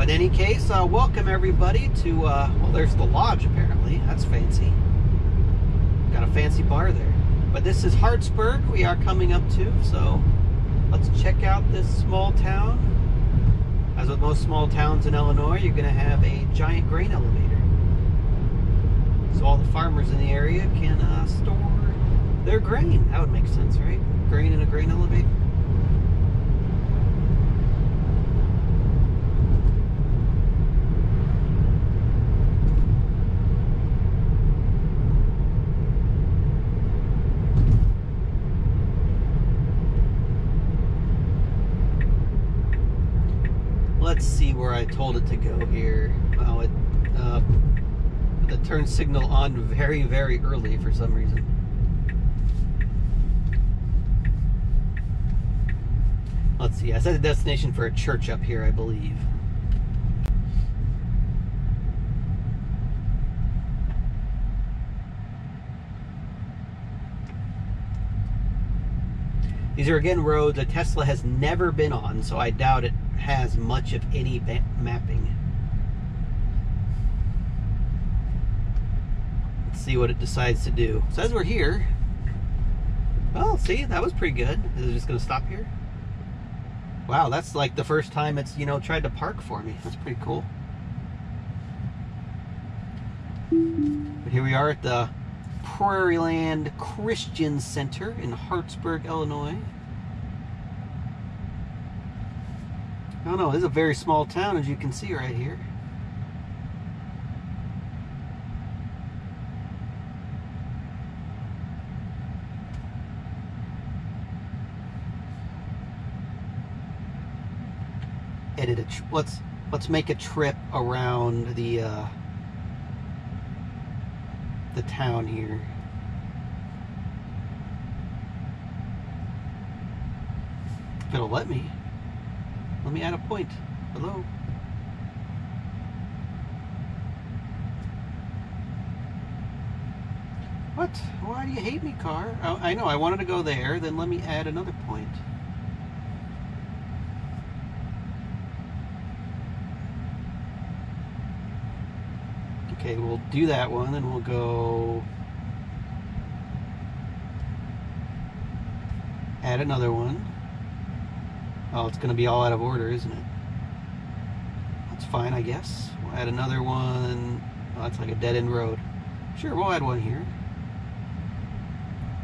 But in any case, uh, welcome everybody to, uh, well, there's the lodge apparently. That's fancy. Got a fancy bar there. But this is Hartsburg we are coming up to, so let's check out this small town. As with most small towns in Illinois, you're going to have a giant grain elevator. So all the farmers in the area can uh, store their grain. That would make sense, right? Grain in a grain elevator. Let's see where I told it to go here. Well, it uh, the turn signal on very, very early for some reason. Let's see. I set a destination for a church up here, I believe. These are again roads a Tesla has never been on, so I doubt it has much of any mapping. Let's see what it decides to do. So as we're here, well, see, that was pretty good. Is it just going to stop here? Wow, that's like the first time it's, you know, tried to park for me. That's pretty cool. But here we are at the Prairieland Christian Center in Hartsburg, Illinois. I don't know, this is a very small town as you can see right here. Edit a let's let's make a trip around the uh, the town here. If it'll let me. Let me add a point. Hello? What? Why do you hate me, car? I know, I wanted to go there, then let me add another point. Okay, we'll do that one, and we'll go... Add another one. Oh, it's going to be all out of order, isn't it? That's fine, I guess. We'll add another one. Oh, that's like a dead-end road. Sure, we'll add one here.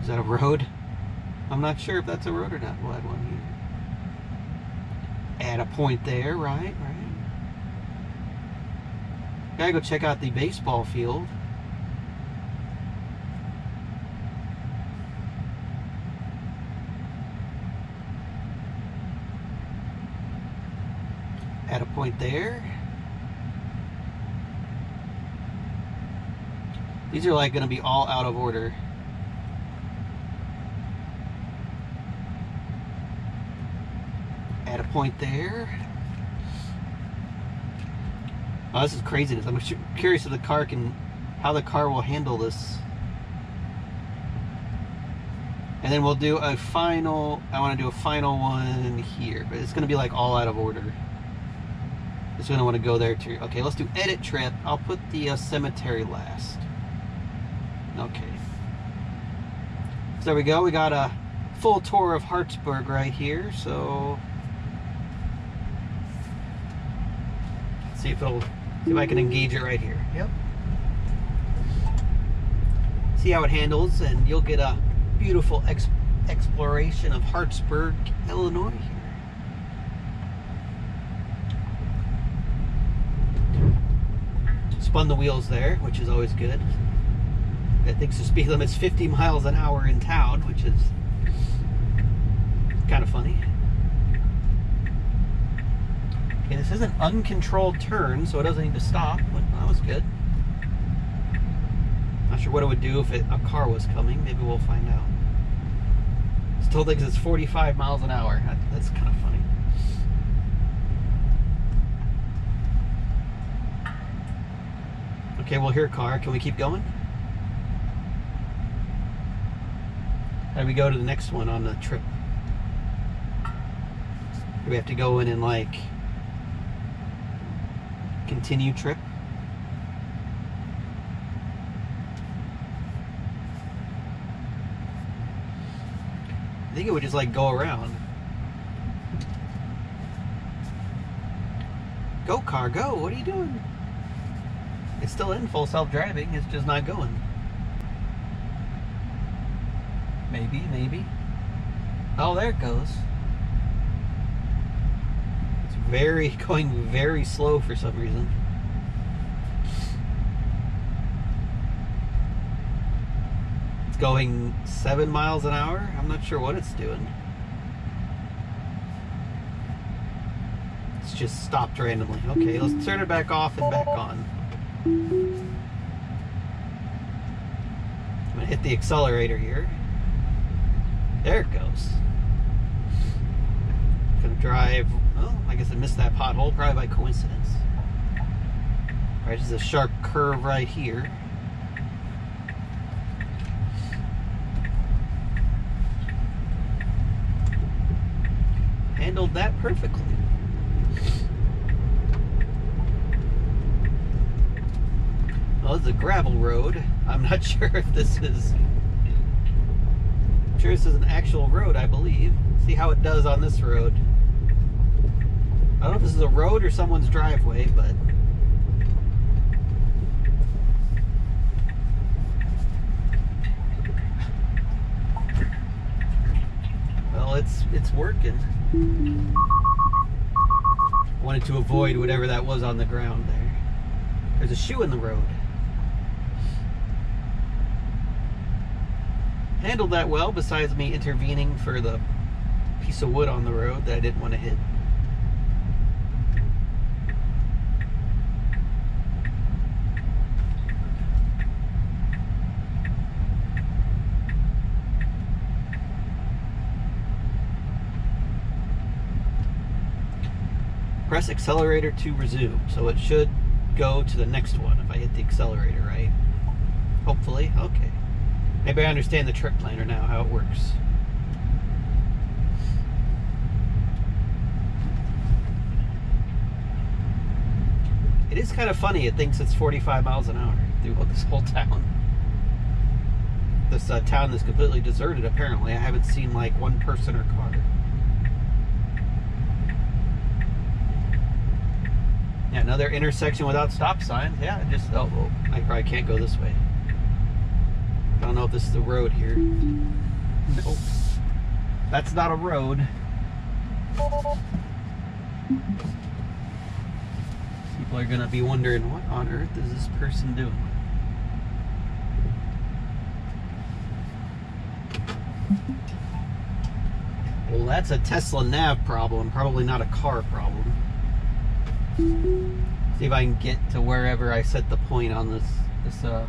Is that a road? I'm not sure if that's a road or not. We'll add one here. Add a point there, right? Right. Gotta go check out the baseball field. Point there. These are like going to be all out of order. Add a point there. Oh, this is craziness. I'm curious if the car can, how the car will handle this. And then we'll do a final, I want to do a final one here, but it's going to be like all out of order. Is going to want to go there too. Okay, let's do edit trip. I'll put the uh, cemetery last. Okay. So there we go. We got a full tour of Hartsburg right here. So see if it'll see if I can engage it right here. Yep. See how it handles, and you'll get a beautiful ex exploration of Hartsburg, Illinois. Spun the wheels there, which is always good. I think the speed limit's 50 miles an hour in town, which is kind of funny. Okay, this is an uncontrolled turn, so it doesn't need to stop, but that was good. Not sure what it would do if it, a car was coming. Maybe we'll find out. Still thinks it's 45 miles an hour. That, that's kind of funny. Okay, well here, car. Can we keep going? How do we go to the next one on the trip? Do we have to go in and like continue trip. I think it would just like go around. Go car, go. What are you doing? It's still in full self-driving. It's just not going. Maybe, maybe. Oh, there it goes. It's very, going very slow for some reason. It's going seven miles an hour. I'm not sure what it's doing. It's just stopped randomly. Okay, let's turn it back off and back on. I'm gonna hit the accelerator here. There it goes. Gonna drive, oh, I guess I missed that pothole, probably by coincidence. Alright, there's a sharp curve right here. Handled that perfectly. Well, it's a gravel road. I'm not sure if this is. I'm sure this is an actual road, I believe. See how it does on this road. I don't know if this is a road or someone's driveway, but. Well, it's it's working. I wanted to avoid whatever that was on the ground there. There's a shoe in the road. Handled that well, besides me intervening for the piece of wood on the road that I didn't want to hit. Press accelerator to resume. So it should go to the next one if I hit the accelerator, right? Hopefully. Okay. Maybe I understand the trip planner now, how it works. It is kind of funny. It thinks it's 45 miles an hour through this whole town. This uh, town is completely deserted, apparently. I haven't seen like one person or car. Yeah, another intersection without stop signs. Yeah, just, oh, I probably can't go this way. I don't know if this is the road here. Nope. That's not a road. People are gonna be wondering, what on earth is this person doing? Well, that's a Tesla nav problem, probably not a car problem. See if I can get to wherever I set the point on this this uh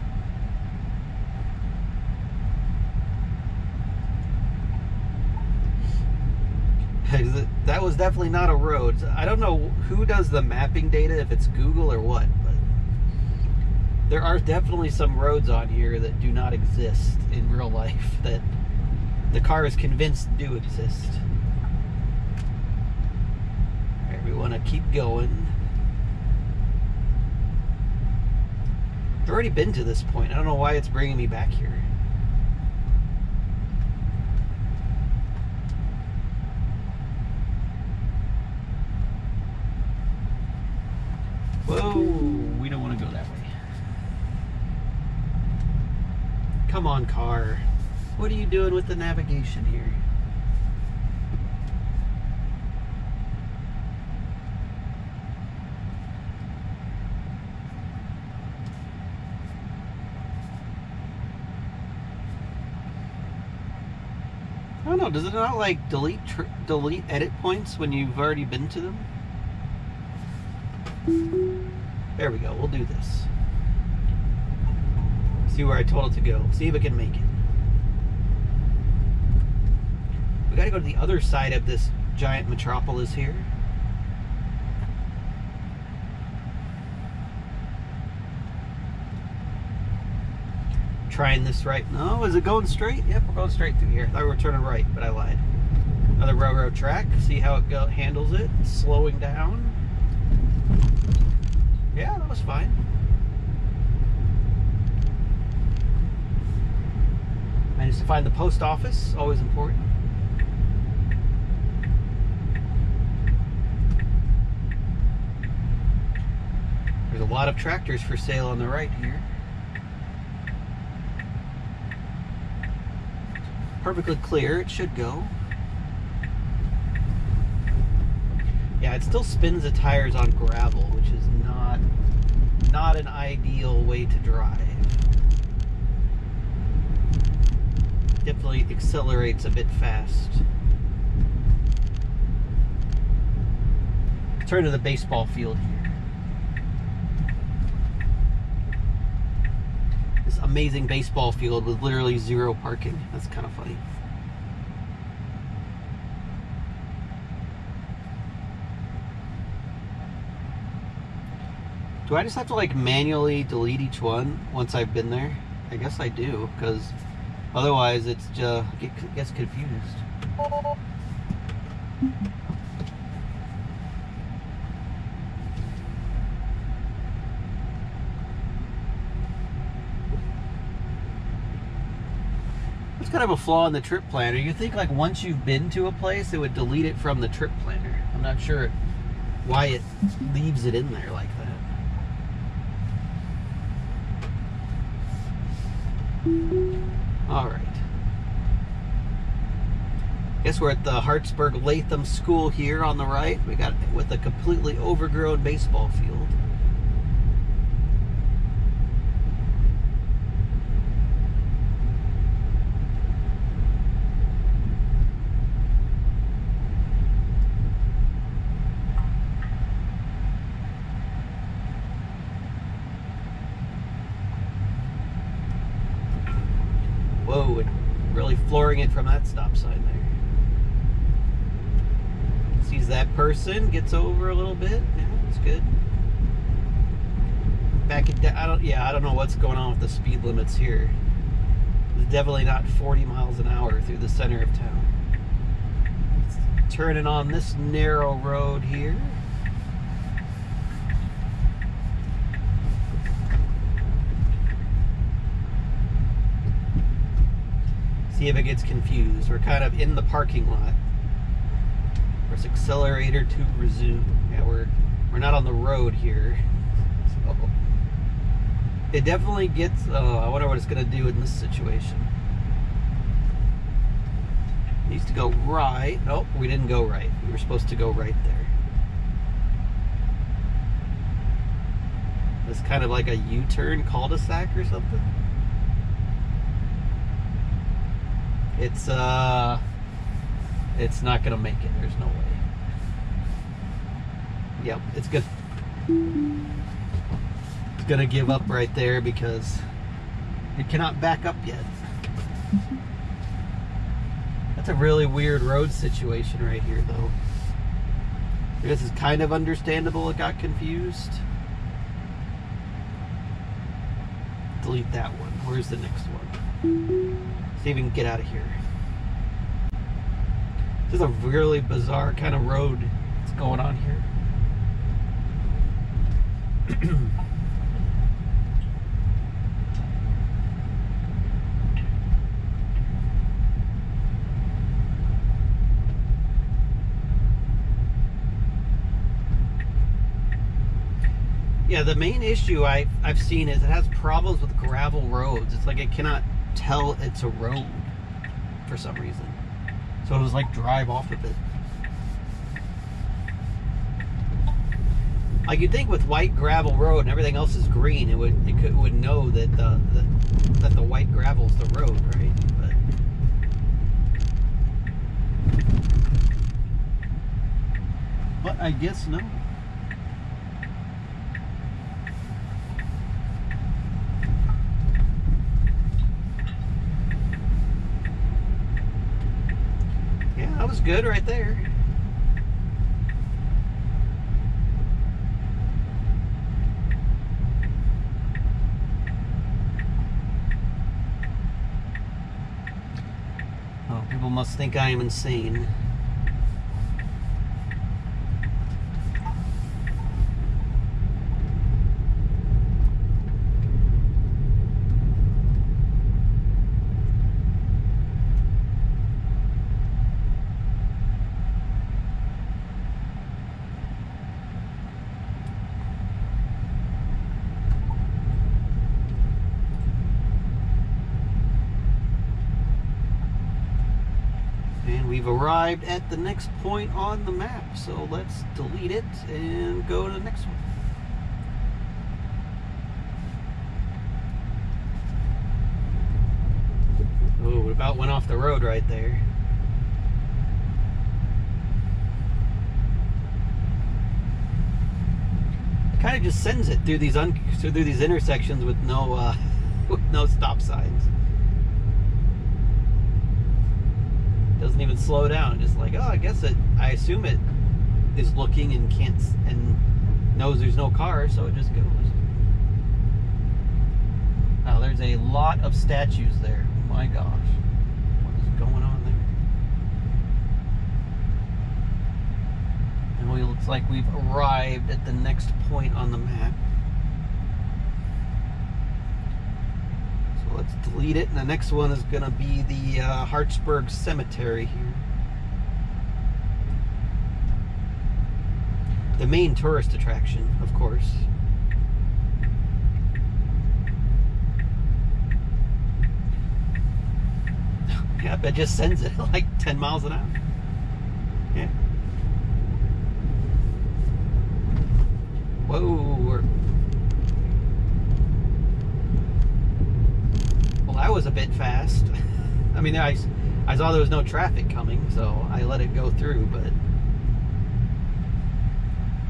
that was definitely not a road. I don't know who does the mapping data, if it's Google or what, but there are definitely some roads on here that do not exist in real life that the car is convinced do exist. Right, we want to keep going. I've already been to this point. I don't know why it's bringing me back here. Whoa, we don't want to go that way. Come on, car. What are you doing with the navigation here? I don't know. Does it not like delete delete edit points when you've already been to them? There we go. We'll do this. See where I told it to go. See if it can make it. We got to go to the other side of this giant metropolis here. Trying this right. No, is it going straight? Yep, we're going straight through here. I thought we were turning right, but I lied. Another railroad track. See how it go handles it. slowing down. Yeah, that was fine. Managed to find the post office, always important. There's a lot of tractors for sale on the right here. Perfectly clear, it should go. Yeah, it still spins the tires on gravel, which is not not an ideal way to drive. Definitely accelerates a bit fast. Turn to the baseball field here. This amazing baseball field with literally zero parking. That's kind of funny. Do I just have to like manually delete each one once I've been there? I guess I do, because otherwise it's just get, gets confused. It's kind of a flaw in the trip planner. You think like once you've been to a place, it would delete it from the trip planner. I'm not sure why it leaves it in there like that. All right. Guess we're at the Hartsburg Latham School here on the right. We got with a completely overgrown baseball field. Whoa, and really it from that stop sign there. Sees that person, gets over a little bit. Yeah, it's good. Back down. I don't. Yeah, I don't know what's going on with the speed limits here. It's definitely not 40 miles an hour through the center of town. It's turning on this narrow road here. See if it gets confused. We're kind of in the parking lot. Press accelerator to resume. Yeah, we're we're not on the road here. So it definitely gets. Oh, I wonder what it's gonna do in this situation. It needs to go right. Nope, we didn't go right. We were supposed to go right there. It's kind of like a U-turn cul-de-sac or something. It's uh it's not gonna make it. There's no way. Yep it's good. It's gonna give up right there because it cannot back up yet. That's a really weird road situation right here though. I guess it's kind of understandable it got confused. Delete that one. Where's the next one Can get out of here. This is a really bizarre kind of road that's going on here. yeah, the main issue I, I've seen is it has problems with gravel roads. It's like it cannot tell it's a road for some reason. So it was like drive off of it. Like you'd think with white gravel road and everything else is green, it would it could would know that the, the that the white gravel's the road, right? But but I guess no. Good right there. Oh, people must think I am insane. We've arrived at the next point on the map. So let's delete it and go to the next one. Oh, it about went off the road right there. kind of just sends it through these un- through these intersections with no uh, with no stop signs. Doesn't even slow down. Just like, oh, I guess it. I assume it is looking and can't and knows there's no car, so it just goes. Now there's a lot of statues there. my gosh, what is going on there? And it looks like we've arrived at the next point on the map. Let's delete it. And the next one is going to be the uh, Hartsburg Cemetery here. The main tourist attraction, of course. Yep, it just sends it like 10 miles an hour. Yeah. Whoa. Well, that was a bit fast. I mean, I, I saw there was no traffic coming, so I let it go through, but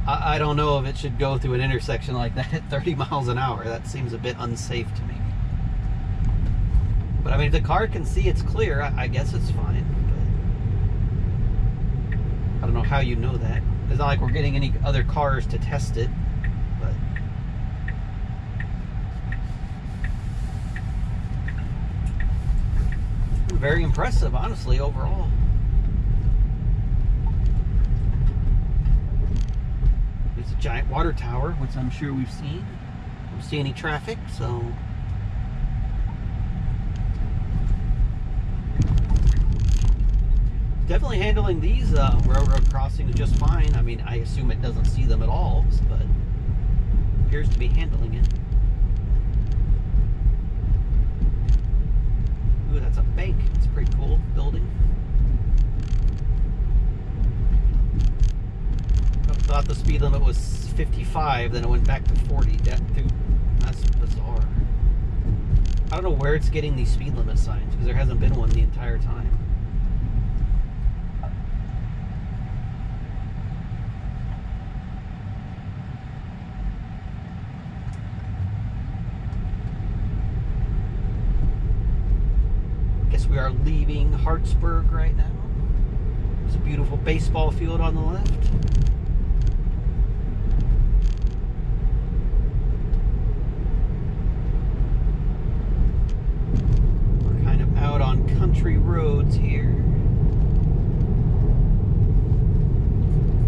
I, I don't know if it should go through an intersection like that at 30 miles an hour. That seems a bit unsafe to me. But I mean, if the car can see it's clear, I, I guess it's fine. But I don't know how you know that. It's not like we're getting any other cars to test it. But very impressive, honestly, overall. There's a giant water tower, which I'm sure we've seen. Don't see any traffic, so definitely handling these uh, railroad crossings just fine. I mean, I assume it doesn't see them at all, but appears to be handling it. Ooh, that's a bank. It's a pretty cool building. I thought the speed limit was 55, then it went back to 40. That, that's bizarre. I don't know where it's getting these speed limit signs because there hasn't been one the entire time. We are leaving Hartsburg right now. There's a beautiful baseball field on the left. We're kind of out on country roads here.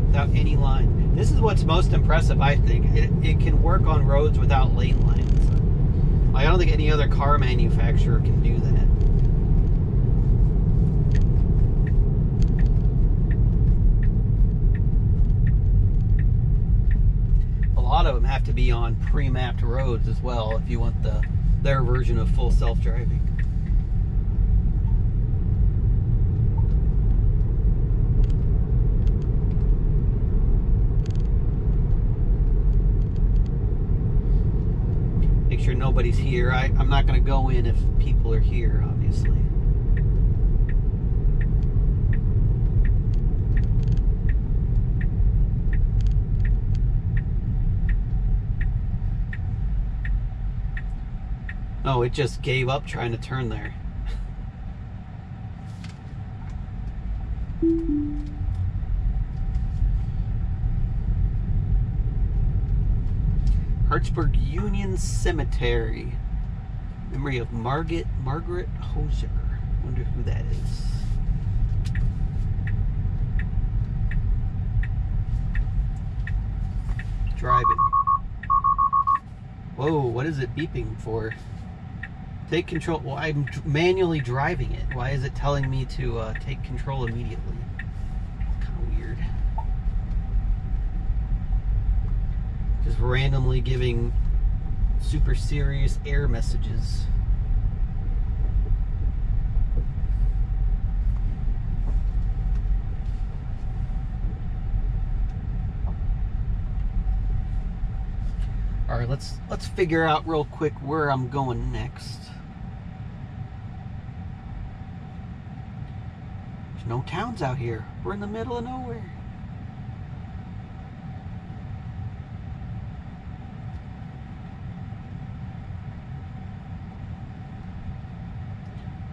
Without any line. This is what's most impressive, I think. It, it can work on roads without lane lines. I don't think any other car manufacturer can do that. Lot of them have to be on pre-mapped roads as well if you want the their version of full self-driving. Make sure nobody's here. I, I'm not going to go in if people are here, obviously. Oh, it just gave up trying to turn there. Hartsburg Union Cemetery. Memory of Margaret Margaret Hosier. Wonder who that is. Driving. Whoa, what is it beeping for? Take control. Well, I'm manually driving it. Why is it telling me to uh, take control immediately? Kind of weird. Just randomly giving super serious air messages. All right, let's let's figure out real quick where I'm going next. There's no towns out here. We're in the middle of nowhere.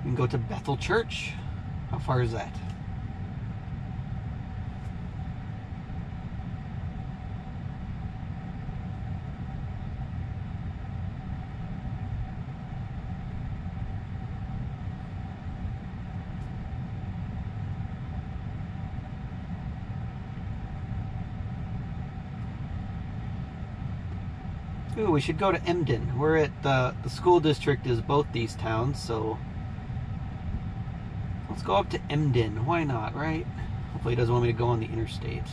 We can go to Bethel Church. How far is that? Ooh, we should go to Emden. We're at the the school district is both these towns, so let's go up to Emden. Why not, right? Hopefully he doesn't want me to go on the interstate.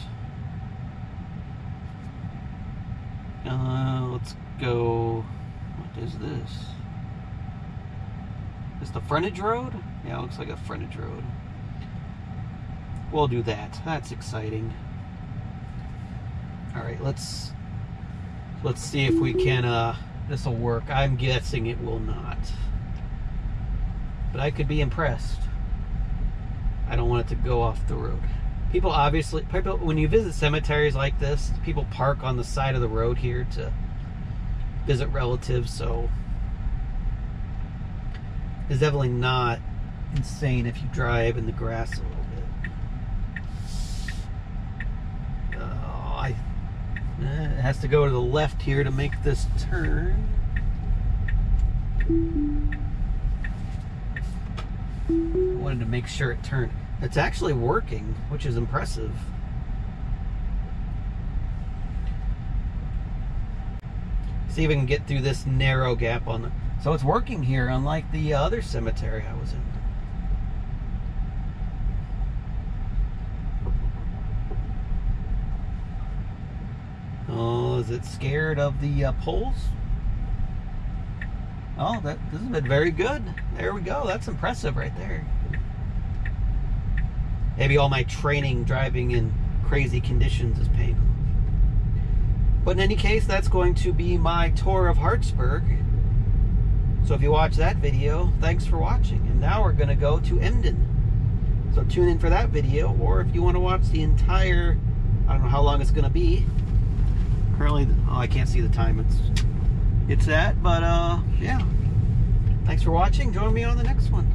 Uh, let's go. What is this? Is the frontage road? Yeah, it looks like a frontage road. We'll do that. That's exciting. All right, let's let's see if we can. Uh, this will work. I'm guessing it will not, but I could be impressed. I don't want it to go off the road. People obviously, people when you visit cemeteries like this, people park on the side of the road here to visit relatives. So it's definitely not insane if you drive in the grass a little bit. Oh, I it has to go to the left here to make this turn. I wanted to make sure it turned. It's actually working, which is impressive. See if we can get through this narrow gap on the. So it's working here, unlike the other cemetery I was in. Oh, is it scared of the uh, poles? Oh, that this has been very good. There we go. That's impressive right there. Maybe all my training driving in crazy conditions is paying off. But in any case, that's going to be my tour of Hartsburg. So if you watch that video, thanks for watching. And now we're going to go to Emden. So tune in for that video, or if you want to watch the entire, I don't know how long it's going to be. Currently, oh, I can't see the time. It's it's that, but uh, yeah. Thanks for watching. Join me on the next one.